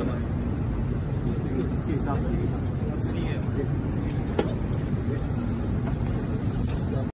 山に。